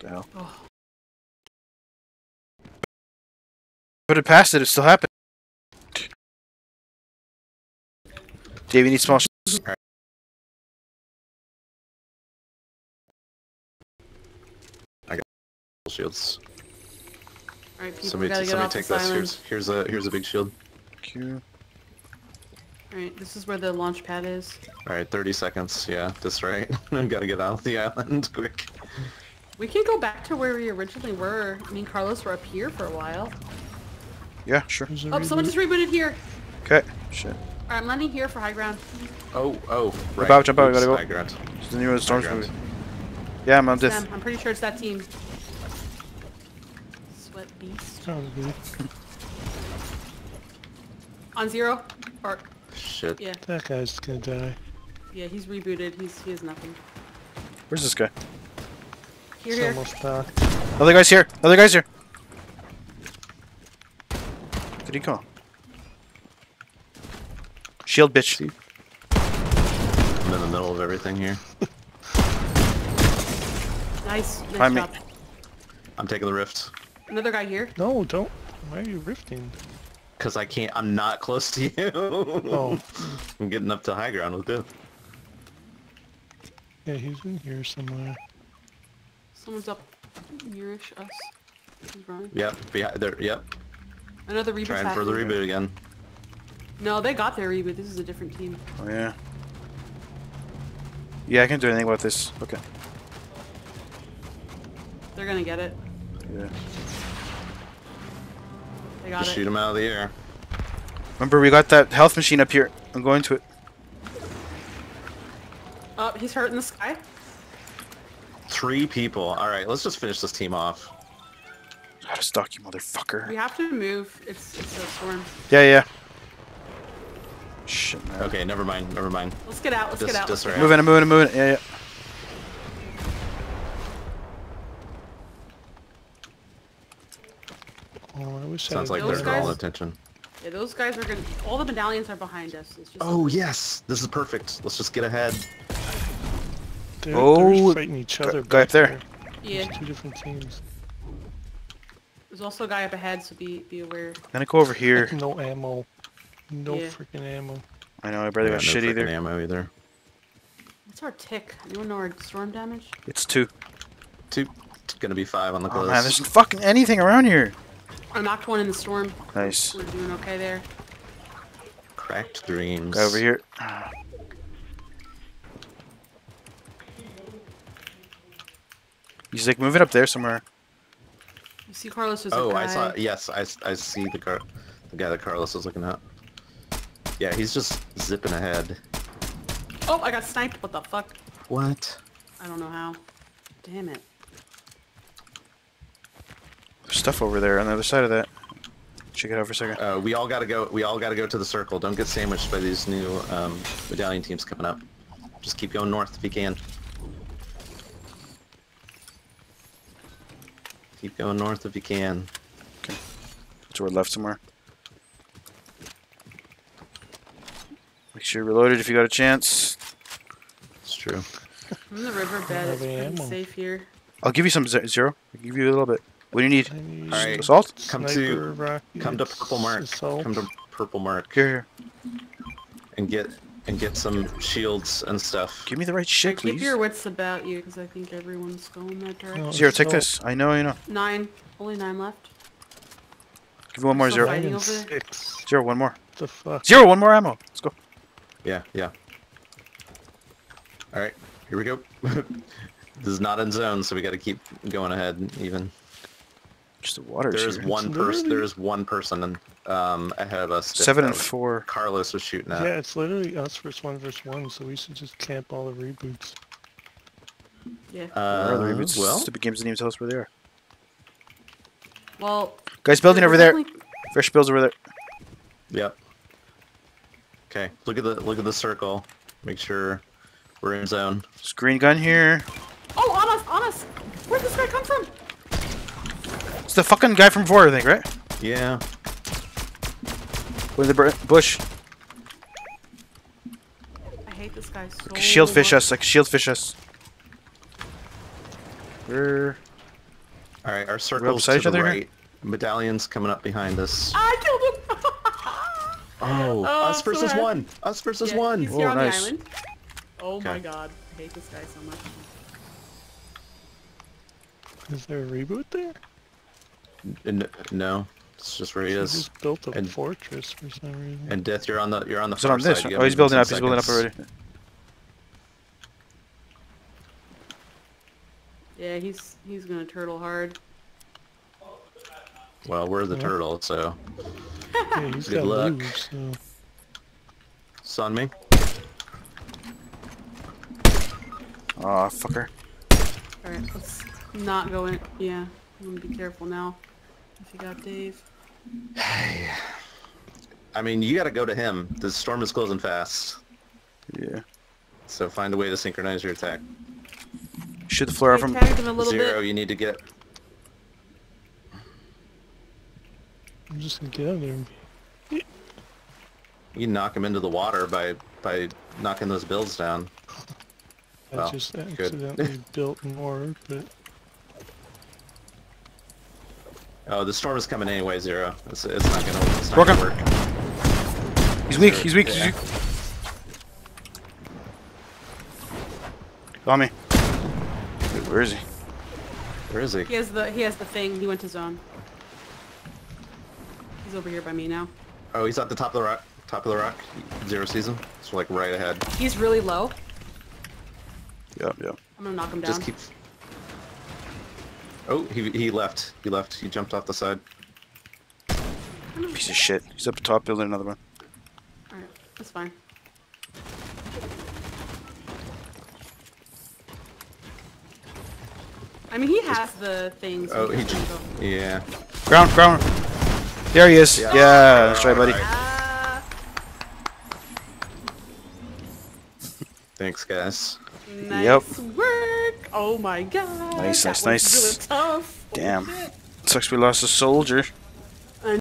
The hell? Oh, Put it past it, it still happened. Dave, you need small sh- Shields. all right, people Somebody, gotta get somebody off take this this. island. Here's, here's a here's a big shield. Q. All right, this is where the launch pad is. All right, 30 seconds. Yeah, that's right. I've got to get off the island quick. We can go back to where we originally were. Me and Carlos were up here for a while. Yeah, sure. There's a Oh, someone just rebooted here. Okay. Shit. All right, I'm landing here for high ground. Oh, oh, right. out, jump out, Oops, gotta go. high ground. It's the new Storms movie. Yeah, I'm on this. I'm pretty sure it's that team. Sweat beast. Probably. On zero? Or, Shit. yeah. That guy's gonna die. Yeah, he's rebooted. He's, he has nothing. Where's this guy? Here, It's here. almost back. Other guy's here. Other guy's here. Did he go? Shield, bitch. I'm in the middle of everything here. Nice. Nice Find me. I'm taking the rift. Another guy here. No, don't. Why are you rifting? Cause I can't. I'm not close to you. Oh, I'm getting up to high ground with it. yeah, he's in here somewhere. Someone's up nearish us. Yep. Behind there. Yep. Another reboot. Trying for the reboot again. No, they got their reboot. This is a different team. Oh, yeah. Yeah, I can't do anything about this. Okay. They're gonna get it. Yeah. They got Just it. shoot him out of the air. Remember, we got that health machine up here. I'm going to it. Oh, he's hurt in the sky. Three people. All right, let's just finish this team off. How to stalk you, motherfucker. We have to move. It's it's a storm. Yeah, yeah. Shit, man. Okay, never mind. Never mind. Let's get out. Let's Dis- get out. Let's get disarray. out. Moving, I'm moving, I'm moving. Yeah, yeah. Oh, I wish Sounds I like had Those they're all attention. Yeah, those guys are gonna. All the medallions are behind us. It's just. Oh yes, this is perfect. Let's just get ahead. They're, Oh, they're fighting each other. guy up back there. Yeah. There's two different teams. There's also a guy up ahead, so be be aware. I'm gonna go over here. No ammo. No Yeah. freaking ammo. I know, I barely Yeah, got no shit frickin' either. ammo either. What's our tick? Anyone know our storm damage? It's two. Two. It's gonna be five on the Oh man, there's fucking anything around here. I knocked one in the storm. Nice. We're doing okay there. Cracked dreams. Guy over here. He's like moving up there somewhere. You see, Carlos is. Oh, a guy. I saw. Yes, I, s- I see the car, the guy that Carlos was looking at. Yeah, he's just zipping ahead. Oh, I got sniped. What the fuck? What? I don't know how. Damn it. There's stuff over there on the other side of that. Check it out for a second. Uh, we all gotta go. We all gotta go to the circle. Don't get sandwiched by these new um, medallion teams coming up. Just keep going north if you can. Keep going north if you can. To our left somewhere. Make sure you're reloaded if you got a chance. It's true. I'm in the riverbed. It's pretty ammo. safe here. I'll give you some ze- zero. I'll give you a little bit. What do you need? Need All right. Assault? Come to- Come to purple mark. assault. Come to purple mark Here, here. and get and get some shields and stuff. Give me the right shit, Keep please. your wits about you, because I think everyone's going that direction. No. Zero, take assault. this. I know, you know. Nine. Only nine left. Give me one more zero. fighting Nine over and there? six. Zero, one more. The fuck? Zero, one more ammo. Let's go. Yeah, yeah. All right, here we go. this is not in zone, so we got to keep going ahead. Even Just the water. there is here. one person. There is one person um, ahead of us. Seven and four. Carlos was shooting at. Yeah, it's literally us versus one versus one, so we should just camp all the reboots. Yeah. Where are the Uh, reboots? well, Stupid games didn't even tell us where they are. Well. Guys building over there. definitely- Fresh builds over there. yep. Okay, look at the look at the circle. Make sure we're in zone. Screen gun here. Oh, on us, on us! Where'd this guy come from? It's the fucking guy from before, I think, right? Yeah. With the bush. I hate this guy so Shield fish much. us, like shield fish us. Where? All right, our circle's beside to each the other here? right. Medallion's coming up behind us. I killed him! Oh, Oh, us versus bad. one. Us versus Yeah, one. He's Whoa, here oh, on nice. the island. Oh my god. I hate this guy so much. Is there a reboot there? N- no, it's just where he He is. just built a And- fortress for some reason. And Death, you're on the you're on the Is it far on this? side. Oh, he's building 15 up. He's building up already. Yeah, he's he's gonna turtle hard. Well, we're the Yeah. turtle, so yeah, he's Good got luck. moves, so... it's on me. Aw, fucker. Alright, let's not go in. Yeah, I'm gonna be careful now. If you got Dave. Hey. I mean, you got to go to him. The storm is closing fast, Yeah. so find a way to synchronize your attack. Shoot the flare I from. tagged him a little Zero, bit. you need to get. I'm just gonna get out of there. You can knock him into the water by by knocking those builds down. I Well, just good. accidentally built more, but... Oh, the storm is coming anyway, Zero. It's, it's not gonna. It's not Work gonna work. He's weak. He's weak. Yeah. He's weak. On me. Dude, where is he? Where is he? He has the he has the thing. He went to zone. He's over here by me now. Oh, he's at the top of the rock. Top of the rock. Zero season. It's like right ahead. He's really low. Yep, yep. I'm gonna knock him down. Just keep. Oh, he he left. He left. He jumped off the side. Piece of shit. He's up the top building another one. Alright, that's fine. I mean, he has the things. Oh, he. j- Yeah. Ground, ground. There he is. Yeah, that's right, buddy. Alright. Ah, Thanks, guys. nice Yep. work. Oh my god. Nice, nice, nice. Really. Damn. Sucks we lost a soldier.